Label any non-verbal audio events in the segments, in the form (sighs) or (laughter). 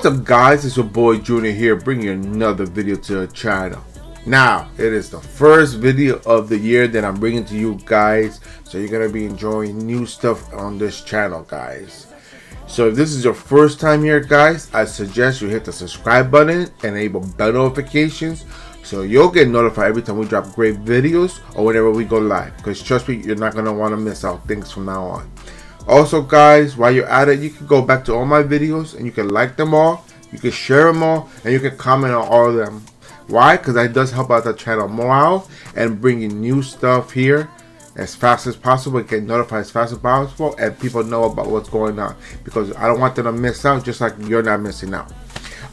What's up guys, it's your boy Junior here bringing another video to the channel. Now, it is the first video of the year that I'm bringing to you guys, so you're going to be enjoying new stuff on this channel guys. So if this is your first time here guys, I suggest you hit the subscribe button and enable bell notifications so you'll get notified every time we drop great videos or whenever we go live because trust me, you're not going to want to miss out things from now on. Also guys, while you're at it, you can go back to all my videos and you can like them all, you can share them all, and you can comment on all of them. Why? Because that does help out the channel more out and bringing new stuff here as fast as possible, get notified as fast as possible, and people know about what's going on. Because I don't want them to miss out, just like you're not missing out.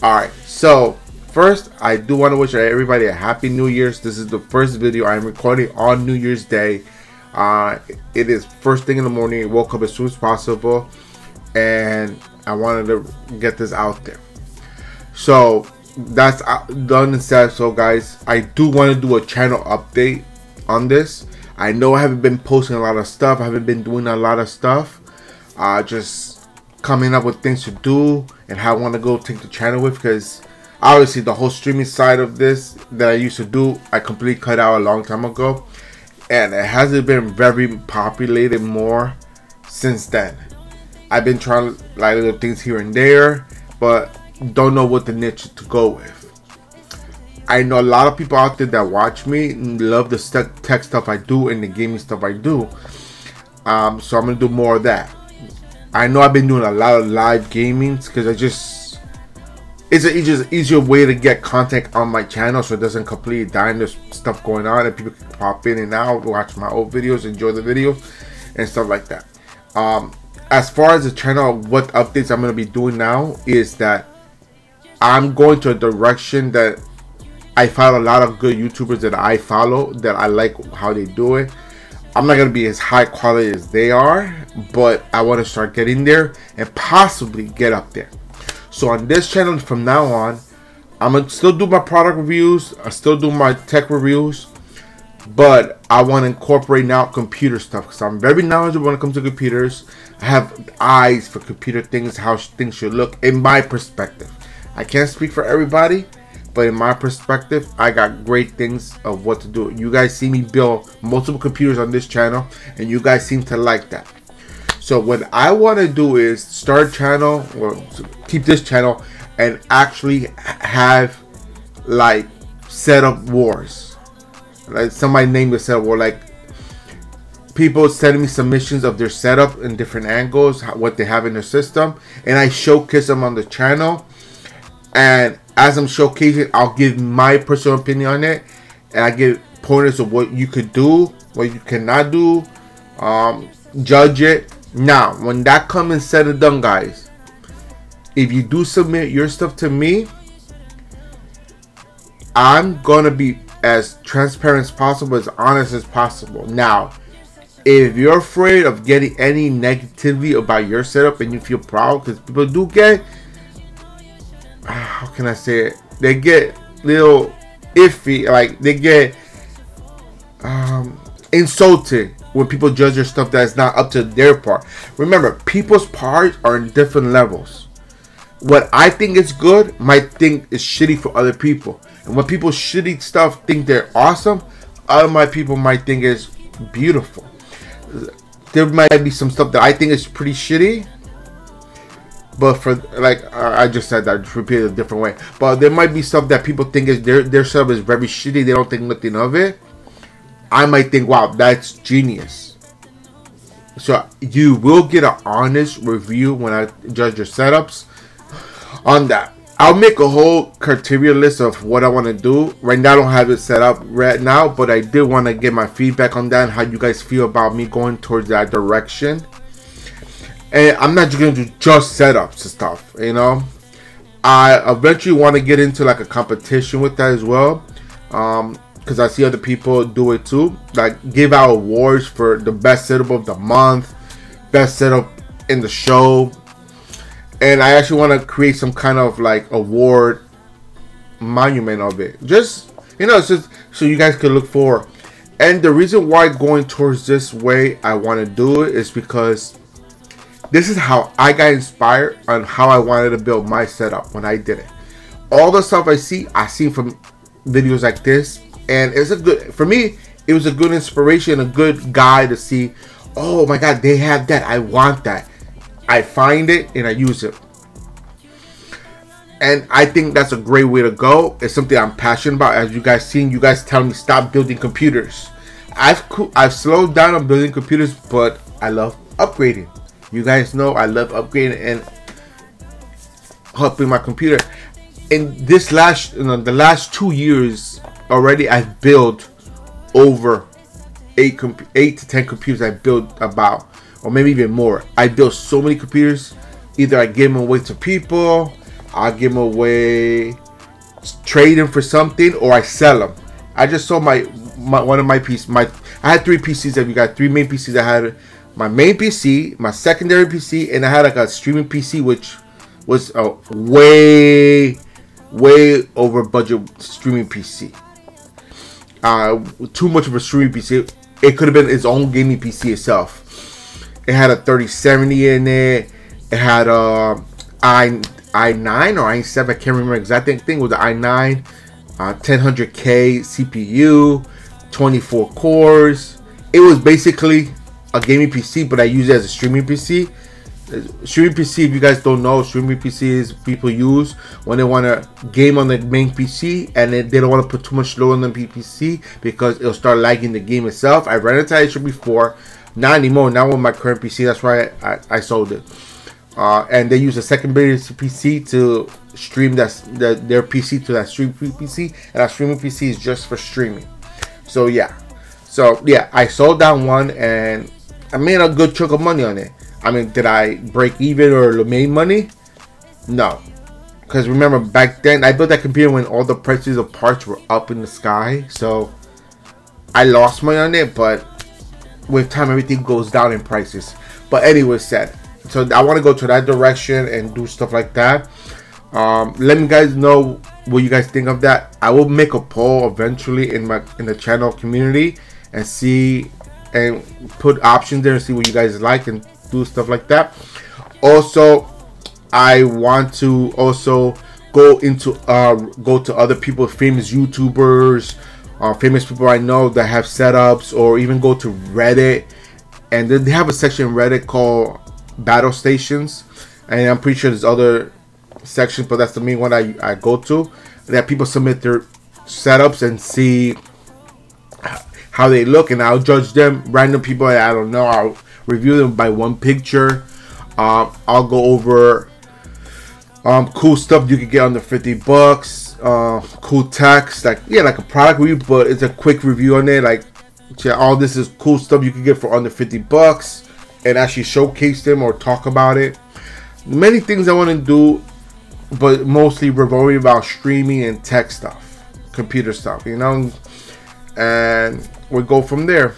Alright, so first, I do want to wish everybody a happy New Year's. This is the first video I'm recording on New Year's Day. Uh, it is first thing in the morning. Woke up as soon as possible, and I wanted to get this out there. So that's done and said. So guys, I do want to do a channel update on this. I know I haven't been posting a lot of stuff. I haven't been doing a lot of stuff. Uh, just coming up with things to do and how I want to go take the channel with because obviously the whole streaming side of this that I used to do, I completely cut out a long time ago and it hasn't been very populated more since then. I've been trying like little things here and there, but don't know what the niche to go with. I know a lot of people out there that watch me love the tech stuff I do and the gaming stuff I do. Um, so I'm gonna do more of that. I know I've been doing a lot of live gaming because I just it's an easier, easier way to get content on my channel so it doesn't completely die and there's stuff going on and people can pop in and out watch my old videos enjoy the videos and stuff like that. Um, as far as the channel what updates i'm going to be doing now is that i'm going to a direction that i follow a lot of good youtubers that i follow that i like how they do it. I'm not going to be as high quality as they are but i want to start getting there and possibly get up there so on this channel from now on, I'm gonna still do my product reviews. I still do my tech reviews, but I want to incorporate now computer stuff because I'm very knowledgeable when it comes to computers. I have eyes for computer things, how things should look in my perspective. I can't speak for everybody, but in my perspective, I got great things of what to do. You guys see me build multiple computers on this channel, and you guys seem to like that. So what I want to do is start channel or keep this channel and actually have like set up wars. Like somebody named the setup war like people sending me submissions of their setup in different angles, what they have in their system, and I showcase them on the channel. And as I'm showcasing, I'll give my personal opinion on it, and I give pointers of what you could do, what you cannot do, um, judge it, now, when that comes said and done, guys, if you do submit your stuff to me, I'm gonna be as transparent as possible, as honest as possible. Now, if you're afraid of getting any negativity about your setup and you feel proud, because people do get, (sighs) how can I say it? They get little iffy, like they get um, insulted when people judge their stuff that is not up to their part. Remember, people's parts are in different levels. What I think is good might think is shitty for other people. And when people shitty stuff think they're awesome, other my people might think is beautiful. There might be some stuff that I think is pretty shitty. But for like I just said that, just repeat it a different way. But there might be stuff that people think is their their stuff is very shitty. They don't think nothing of it I might think, wow, that's genius. So you will get an honest review when I judge your setups on that. I'll make a whole criteria list of what I want to do. Right now, I don't have it set up right now, but I did want to get my feedback on that and how you guys feel about me going towards that direction. And I'm not just going to do just setups and stuff, you know. I eventually want to get into like a competition with that as well. Um, because I see other people do it too. Like give out awards for the best setup of the month, best setup in the show, and I actually want to create some kind of like award monument of it. Just you know, just so you guys can look for. And the reason why going towards this way I want to do it is because this is how I got inspired on how I wanted to build my setup when I did it. All the stuff I see, I see from videos like this, and it's a good for me. It was a good inspiration, a good guide to see. Oh my God, they have that. I want that. I find it and I use it. And I think that's a great way to go. It's something I'm passionate about. As you guys seen, you guys tell me stop building computers. I've I've slowed down on building computers, but I love upgrading. You guys know I love upgrading and helping my computer. In this last, you know, the last two years already, I've built over eight eight to ten computers. I built about, or maybe even more. I built so many computers. Either I give them away to people, I give them away, trade them for something, or I sell them. I just sold my, my one of my pieces. My I had three PCs. That we got three main PCs. I had my main PC, my secondary PC, and I had like a streaming PC, which was a way, way over budget streaming PC. Uh, too much of a streaming PC. It could have been its own gaming PC itself. It had a 3070 in it. It had a i i9 or i7. I can't remember exactly. thing with the i9, uh, 1000K CPU, 24 cores. It was basically a gaming PC, but I use it as a streaming PC. Streaming PC, if you guys don't know, streaming PC is people use when they want to game on the main PC and they, they don't want to put too much load on the PC because it'll start lagging the game itself. I ran into that issue before, not anymore. Now with my current PC, that's why I, I, I sold it. Uh, and they use a secondary PC to stream that, that their PC to that streaming PC, and that streaming PC is just for streaming. So yeah, so yeah, I sold that one and I made a good chunk of money on it. I mean, did I break even or made money? No. Because remember, back then, I built that computer when all the prices of parts were up in the sky. So, I lost money on it, but with time, everything goes down in prices. But anyway said. So, I want to go to that direction and do stuff like that. Um, let me guys know what you guys think of that. I will make a poll eventually in my in the channel community and see and put options there and see what you guys like and do stuff like that. Also, I want to also go into uh go to other people, famous YouTubers, uh, famous people I know that have setups, or even go to Reddit, and then they have a section in Reddit called Battle Stations, and I'm pretty sure there's other sections, but that's the main one I I go to. That people submit their setups and see how they look, and I'll judge them. Random people I don't know, I'll review them by one picture. Um, I'll go over um, cool stuff you can get under 50 bucks. Uh, cool text, like yeah, like a product review, but it's a quick review on it. Like, yeah, all this is cool stuff you can get for under 50 bucks, and actually showcase them or talk about it. Many things I want to do, but mostly revolving about streaming and tech stuff, computer stuff. You know, and we'll go from there.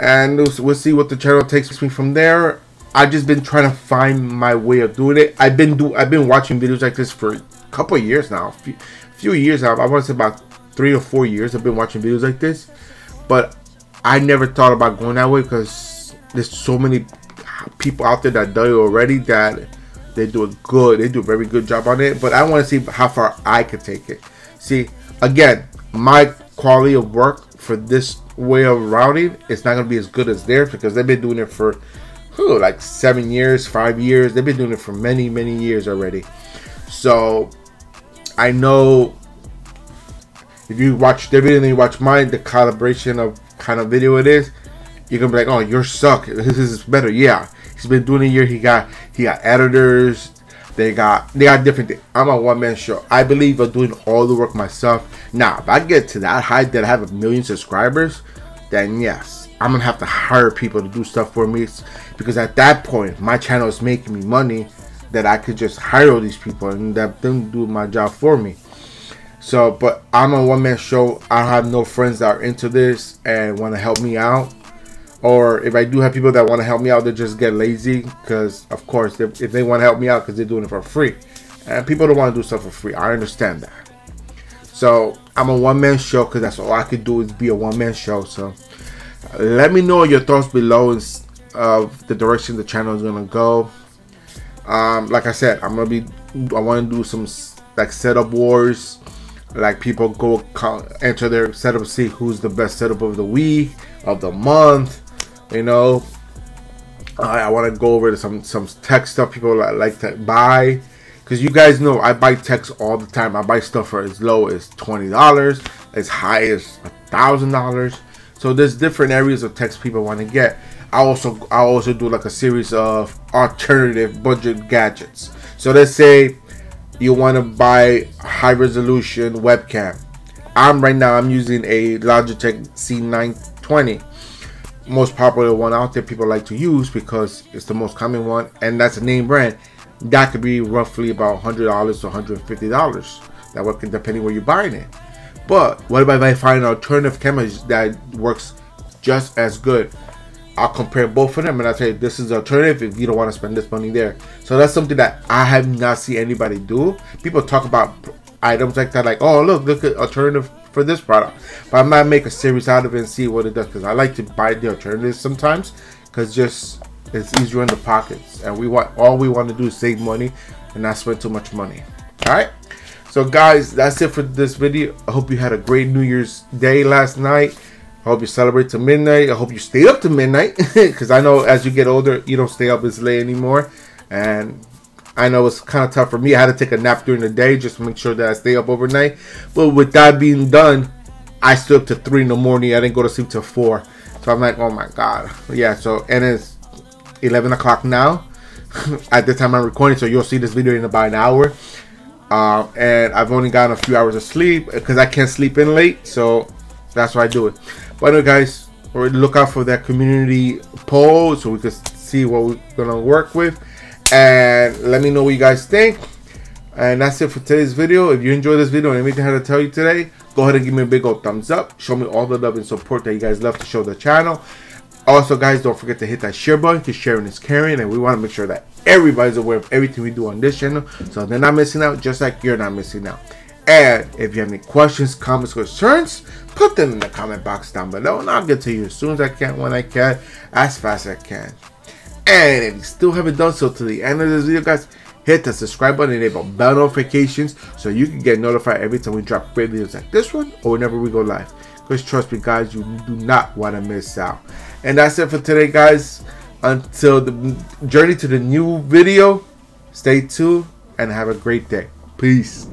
And we'll see what the channel takes me from there. I've just been trying to find my way of doing it. I've been do I've been watching videos like this for a couple years now, a few, few years now. I want to say about three or four years. I've been watching videos like this, but I never thought about going that way because there's so many people out there that do it already that they do a good, they do a very good job on it. But I want to see how far I can take it. See, again, my quality of work for this way of routing it's not going to be as good as theirs because they've been doing it for like seven years, five years. They've been doing it for many, many years already. So I know if you watch their video and you watch mine, the calibration of kind of video it is, you're gonna be like, oh, you're suck. (laughs) This is better. Yeah, he's been doing a year. He got he got editors. They got they got different things. I'm a one man show. I believe of doing all the work myself. Now, if I get to that height that I have a million subscribers, then yes, I'm gonna have to hire people to do stuff for me because at that point my channel is making me money that I could just hire all these people and that them do my job for me. So, but I'm a one man show. I have no friends that are into this and want to help me out or if I do have people that want to help me out, they just get lazy because, of course, if, they want to help me out because they're doing it for free, and people don't want to do stuff for free. I understand that. So I'm a one man show because that's all I could do is be a one man show. So let me know your thoughts below of the direction the channel is gonna go. Um, like I said, I'm gonna be. I want to do some like setup wars. Like people go enter their setup, see who's the best setup of the week, of the month. You know, I, I want to go over some some tech stuff people like to buy because you guys know I buy techs all the time. I buy stuff for as low as twenty dollars, as high as a thousand dollars. So there's different areas of techs people want to get. I also I also do like a series of alternative budget gadgets. So let's say you want to buy high resolution webcam. I'm right now I'm using a Logitech C920 most popular one out there people like to use because it's the most common one and that's a name brand that could be roughly about $100 to $150 that working depending where you're buying it but what if I find an alternative camera that works just as good I'll compare both of them and I'll tell you this is the alternative if you don't want to spend this money there. So that's something that I have not seen anybody do. People talk about items like that, like, oh look, look at alternative for this product. But I might make a series out of it and see what it does because I like to buy the alternatives sometimes because just it's easier in the pockets and we want all we want to do is save money and not spend too much money. Alright? So guys, that's it for this video. I hope you had a great New Year's Day last night. I hope you celebrate to midnight. I hope you stay up to midnight (laughs) because I know as you get older, you don't stay up as late anymore. And I know it's kind of tough for me. I had to take a nap during the day just to make sure that I stay up overnight. But with that being done, I stood up to 3 in the morning. I didn't go to sleep till 4. So I'm like, oh my God. Yeah, so, and it's 11 o'clock now (laughs) at the time I'm recording. So you'll see this video in about an hour. Um, and I've only gotten a few hours of sleep because I can't sleep in late. So that's why I do it. But anyway, guys, look out for that community poll so we can see what we're gonna work with, and let me know what you guys think. And that's it for today's video. If you enjoyed this video and everything I had to tell you today, go ahead and give me a big old thumbs up. Show me all the love and support that you guys love to show the channel. Also, guys, don't forget to hit that share button because sharing is caring, and we want to make sure that everybody's aware of everything we do on this channel so they're not missing out just like you're not missing out. And if you have any questions, comments, or concerns, put them in the comment box down below and I'll get to you as soon as I can, when I can, as fast as I can. And if you still haven't done so to the end of this video, guys, hit the subscribe button and enable bell notifications so you can get notified every time we drop great videos like this one or whenever we go live. Because trust me, guys, you do not want to miss out. And that's it for today, guys. Until the journey to the new video, stay tuned and have a great day. Peace.